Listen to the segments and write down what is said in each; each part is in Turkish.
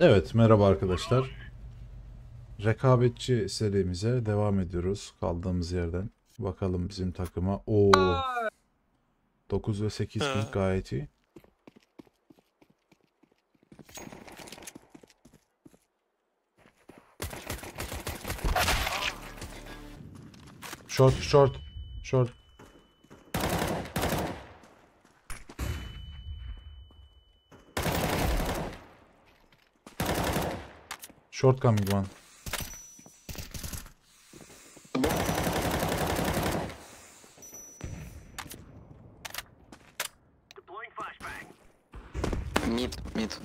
Evet, merhaba arkadaşlar. Rekabetçi serimize devam ediyoruz kaldığımız yerden. Bakalım bizim takıma. Oo. 9 ve 8 Ha. ping gayet iyi. Short, short, short. Short coming one. Mid, mid.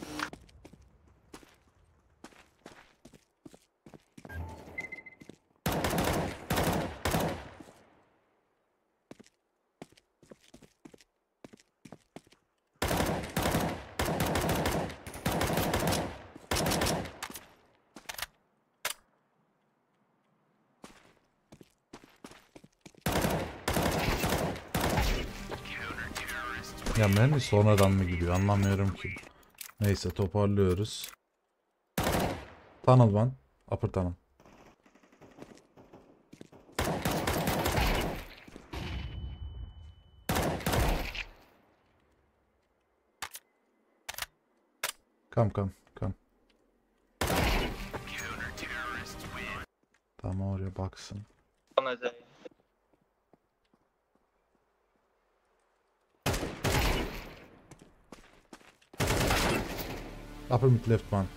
Ya mermi sonradan mı gidiyor anlamıyorum ki. Neyse toparlıyoruz. Tunnel one. Upper tunnel. Come come come. Tamam oraya baksın. Upper mid left one.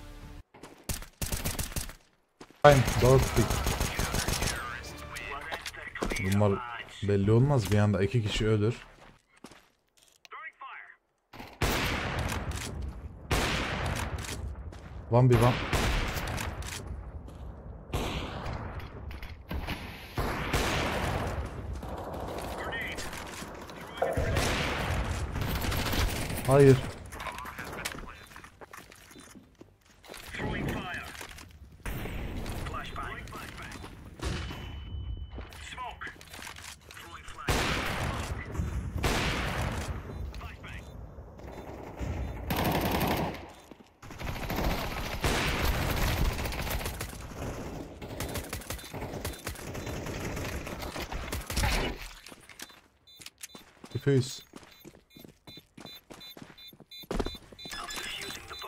Fine, door pick. Bunlar belli olmaz bir anda iki kişi ölür. One bir one. Hayır. Diffuse.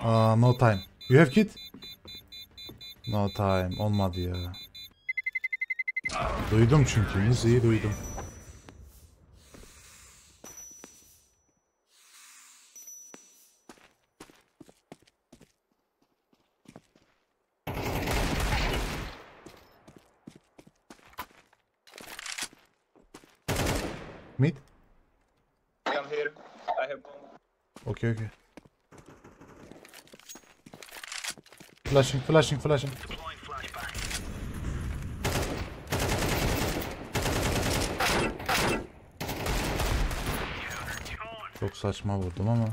Aa, no time. You have kit? No time. Olmadı ya. Duydum çünkü. Müziği duydum. Mid? Here. I have. Okay, okay. Flashing, flashing, flashing. Çok saçma vurdum ama.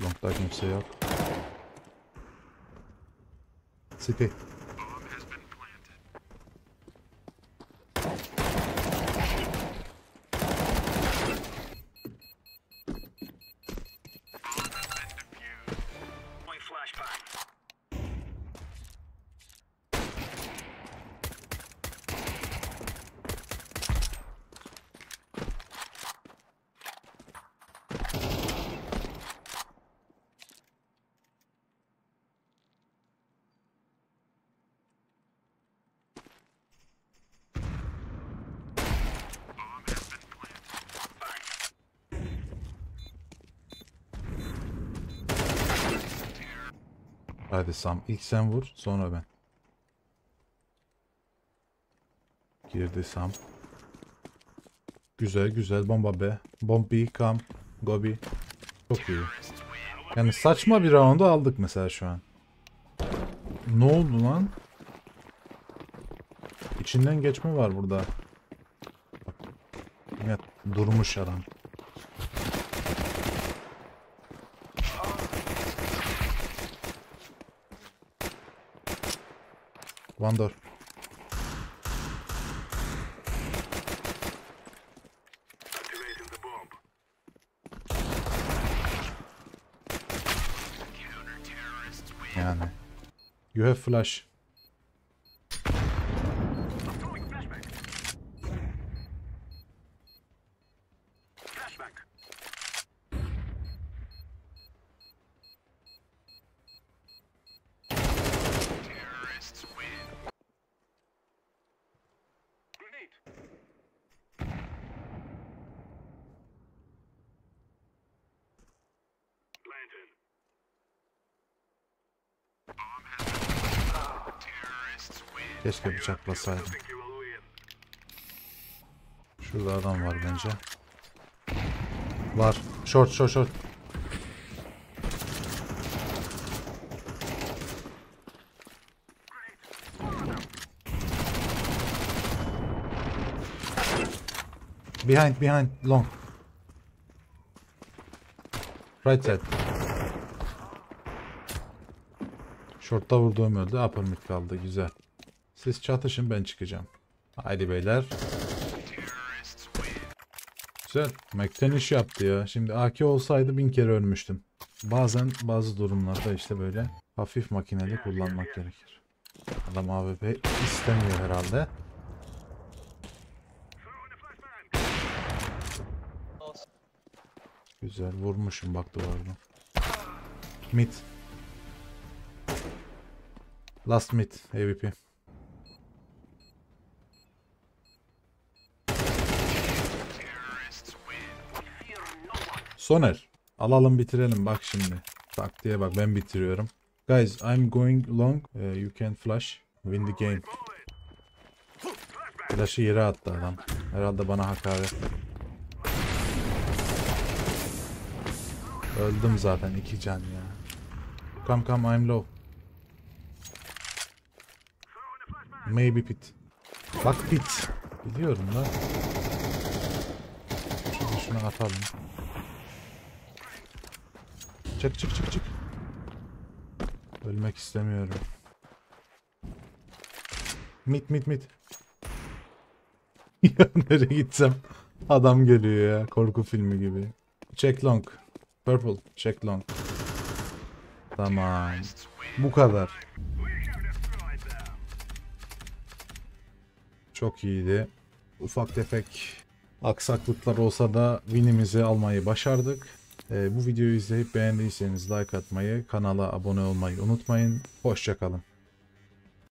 Long'da kimse yok. City. Hadi Sam. İlk sen vur, sonra ben. Girdi Sam. Güzel güzel bomba be. Bombi, kam, gobi. Çok iyi. Yani saçma bir roundu aldık mesela şu an. Ne oldu lan? İçinden geçme var burada. Bak. Durmuş adam. One door. Yani. You have flash. Keşke bıçaklasaydım. Şurada adam var bence. Var. Short short short. Behind behind long. Right side. Short'ta vurduğum öldü. Upper kaldı. Güzel. Siz çatışın ben çıkacağım. Haydi beyler. Güzel. Mac'ten yaptı ya. Şimdi AK olsaydı bin kere ölmüştüm. Bazen bazı durumlarda işte böyle hafif makineli kullanmak gerekir. Adam AWP istemiyor herhalde. Güzel vurmuşum bak duvardan. Mid. Last mid AWP. Soner. Alalım bitirelim bak şimdi. Taktiğe bak ben bitiriyorum. Guys I'm going long. Uh, you can flash. Win the game. Flash'ı yere attı adam. Herhalde bana hakaret. Öldüm zaten iki can ya. Come come I'm low. Maybe pit. Bak pit. Biliyorum da. Şunu şunu atalım. Çık çık çık çık. Ölmek istemiyorum. Mit mit mit. ya nereye gitsem adam geliyor ya korku filmi gibi. Check long. Purple. Check long. Tamam. Bu kadar. Çok iyiydi. Ufak tefek aksaklıklar olsa da winimizi almayı başardık. Ee, bu videoyu izleyip beğendiyseniz like atmayı, kanala abone olmayı unutmayın. Hoşçakalın.